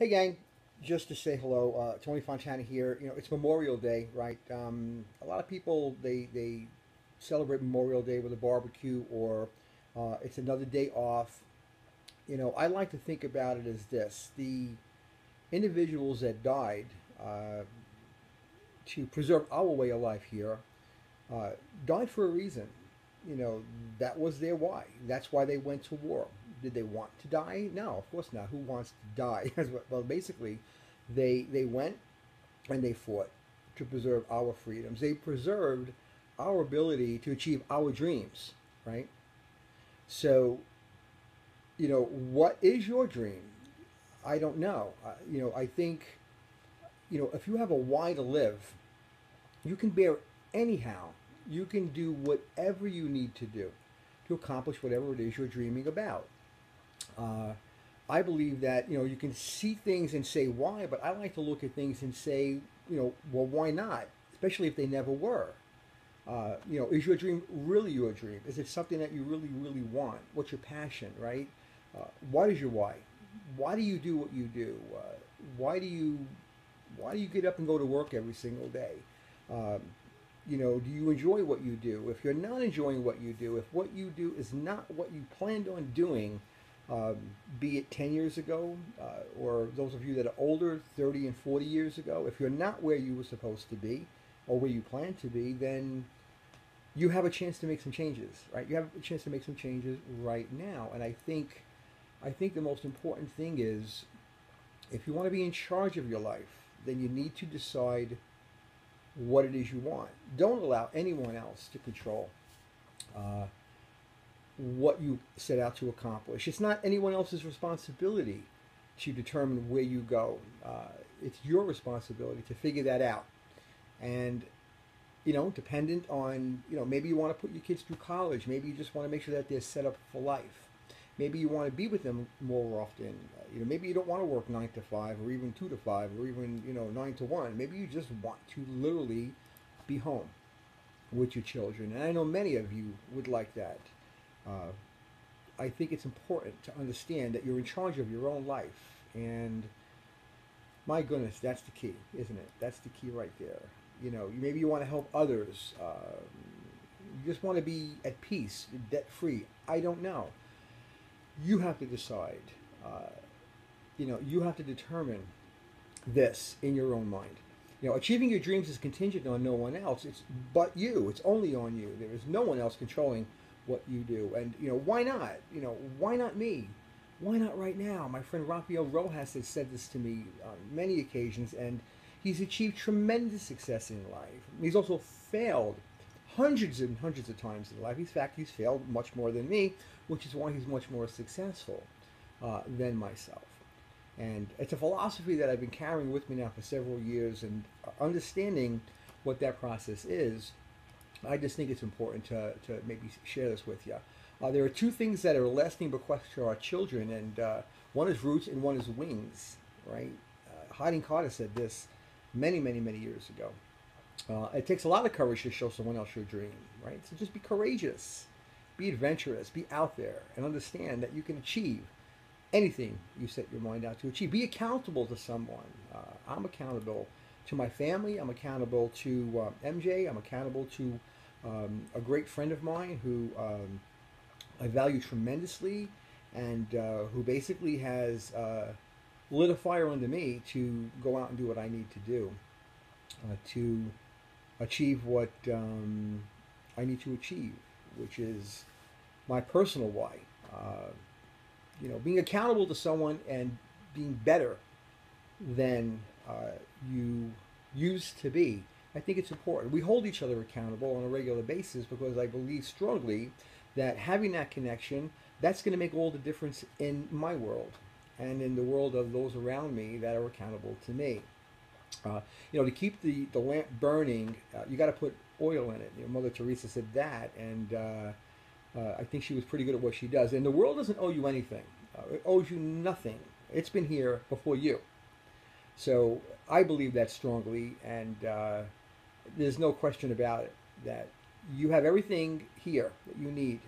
Hey, gang. Just to say hello, uh, Tony Fontana here. You know, it's Memorial Day, right? Um, a lot of people they they celebrate Memorial Day with a barbecue, or uh, it's another day off. You know, I like to think about it as this: the individuals that died uh, to preserve our way of life here uh, died for a reason. You know, that was their why. That's why they went to war. Did they want to die? No, of course not. Who wants to die? well, basically, they they went and they fought to preserve our freedoms. They preserved our ability to achieve our dreams, right? So, you know, what is your dream? I don't know. Uh, you know, I think, you know, if you have a why to live, you can bear anyhow. You can do whatever you need to do to accomplish whatever it is you're dreaming about. Uh, I believe that you know you can see things and say why, but I like to look at things and say, you know, well, why not? Especially if they never were. Uh, you know, is your dream really your dream? Is it something that you really, really want? What's your passion, right? Uh, what is your why? Why do you do what you do? Uh, why do you why do you get up and go to work every single day? Um, you know, do you enjoy what you do? If you're not enjoying what you do, if what you do is not what you planned on doing, um, be it 10 years ago, uh, or those of you that are older, 30 and 40 years ago, if you're not where you were supposed to be or where you plan to be, then you have a chance to make some changes, right? You have a chance to make some changes right now. And I think, I think the most important thing is if you want to be in charge of your life, then you need to decide what it is you want. Don't allow anyone else to control uh, what you set out to accomplish. It's not anyone else's responsibility to determine where you go. Uh, it's your responsibility to figure that out. And, you know, dependent on, you know, maybe you want to put your kids through college. Maybe you just want to make sure that they're set up for life. Maybe you want to be with them more often. You know, maybe you don't want to work nine to five or even two to five or even, you know, nine to one. Maybe you just want to literally be home with your children. And I know many of you would like that. Uh, I think it's important to understand that you're in charge of your own life. And my goodness, that's the key, isn't it? That's the key right there. You know, maybe you want to help others. Uh, you just want to be at peace, debt free. I don't know. You have to decide. Uh, you know, you have to determine this in your own mind. You know, achieving your dreams is contingent on no one else. It's but you. It's only on you. There is no one else controlling what you do. And, you know, why not? You know, why not me? Why not right now? My friend Rafael Rojas has said this to me on many occasions, and he's achieved tremendous success in life. He's also failed hundreds and hundreds of times in life. In fact, he's failed much more than me, which is why he's much more successful uh, than myself. And it's a philosophy that I've been carrying with me now for several years, and understanding what that process is I just think it's important to, to maybe share this with you. Uh, there are two things that are lasting bequests to our children, and uh, one is roots and one is wings, right? Uh, Hodding Carter said this many, many, many years ago. Uh, it takes a lot of courage to show someone else your dream, right? So just be courageous, be adventurous, be out there, and understand that you can achieve anything you set your mind out to achieve. Be accountable to someone. Uh, I'm accountable to my family. I'm accountable to uh, MJ. I'm accountable to um, a great friend of mine who um, I value tremendously and uh, who basically has uh, lit a fire under me to go out and do what I need to do uh, to achieve what um, I need to achieve, which is my personal why. Uh, you know, being accountable to someone and being better than uh, you used to be. I think it's important. We hold each other accountable on a regular basis because I believe strongly that having that connection, that's going to make all the difference in my world and in the world of those around me that are accountable to me. Uh, you know, to keep the, the lamp burning, uh, you got to put oil in it. You know, Mother Teresa said that, and uh, uh, I think she was pretty good at what she does. And the world doesn't owe you anything; uh, it owes you nothing. It's been here before you. So I believe that strongly, and uh, there's no question about it that you have everything here that you need.